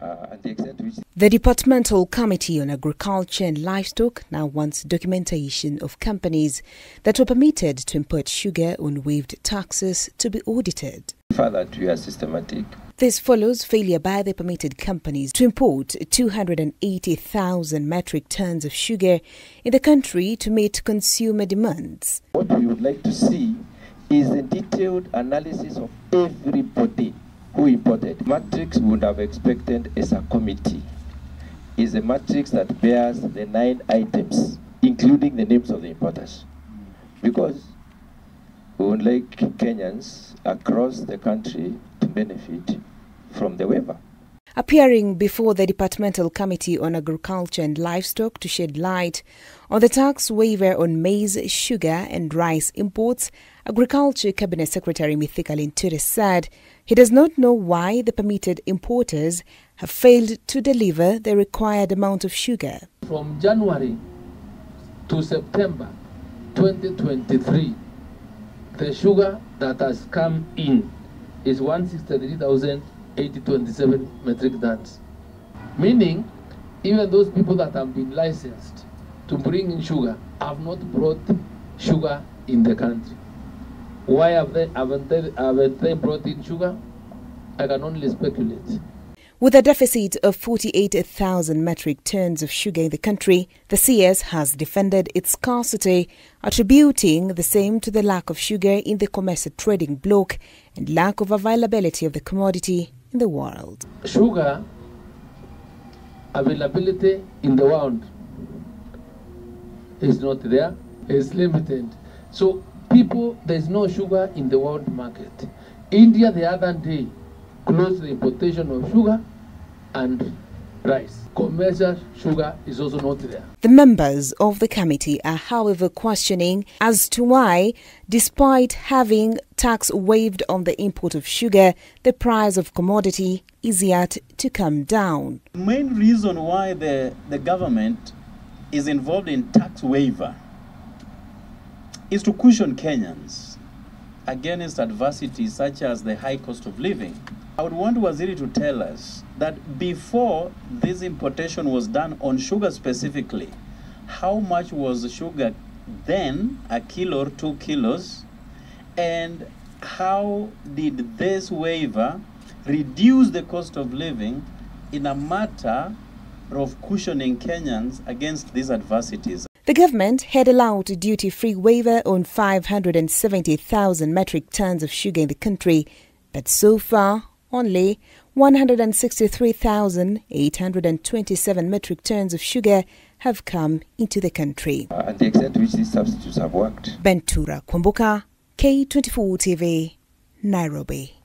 uh, the extent to which The Departmental Committee on Agriculture and Livestock now wants documentation of companies that were permitted to import sugar on waived taxes to be audited. further to your systematic This follows failure by the permitted companies to import 280,000 metric tons of sugar in the country to meet consumer demands. What we would like to see is a detailed analysis of everybody who imported. Matrix would have expected as a committee is a matrix that bears the nine items, including the names of the importers. Because we would like Kenyans across the country to benefit from the waiver. Appearing before the Departmental Committee on Agriculture and Livestock to shed light on the tax waiver on maize, sugar, and rice imports, Agriculture Cabinet Secretary Mithika Linturi said he does not know why the permitted importers have failed to deliver the required amount of sugar. from January to September 2023, the sugar that has come in is 163,827 metric tons. Meaning, even those people that have been licensed to bring in sugar have not brought sugar in the country. Why have they, haven't they, haven't they brought in sugar? I can only speculate. With a deficit of 48,000 metric tons of sugar in the country, the CS has defended its scarcity, attributing the same to the lack of sugar in the commercial trading bloc and lack of availability of the commodity in the world. sugar availability in the world is not there, it's limited. So people, there's no sugar in the world market. India the other day closed the importation of sugar and rice. Commercial sugar is also not there. The members of the committee are, however, questioning as to why, despite having tax waived on the import of sugar, the price of commodity is yet to come down. The main reason why the, the government is involved in tax waiver is to cushion Kenyans against adversity such as the high cost of living. I would want Waziri to tell us that before this importation was done on sugar specifically, how much was the sugar then, a kilo or two kilos, and how did this waiver reduce the cost of living in a matter of cushioning Kenyans against these adversities? The government had allowed a duty free waiver on 570,000 metric tons of sugar in the country, but so far only 163,827 metric tons of sugar have come into the country. uh, and the extent to which these substitutes have worked. Bentura Kwamboka, K24 TV, Nairobi.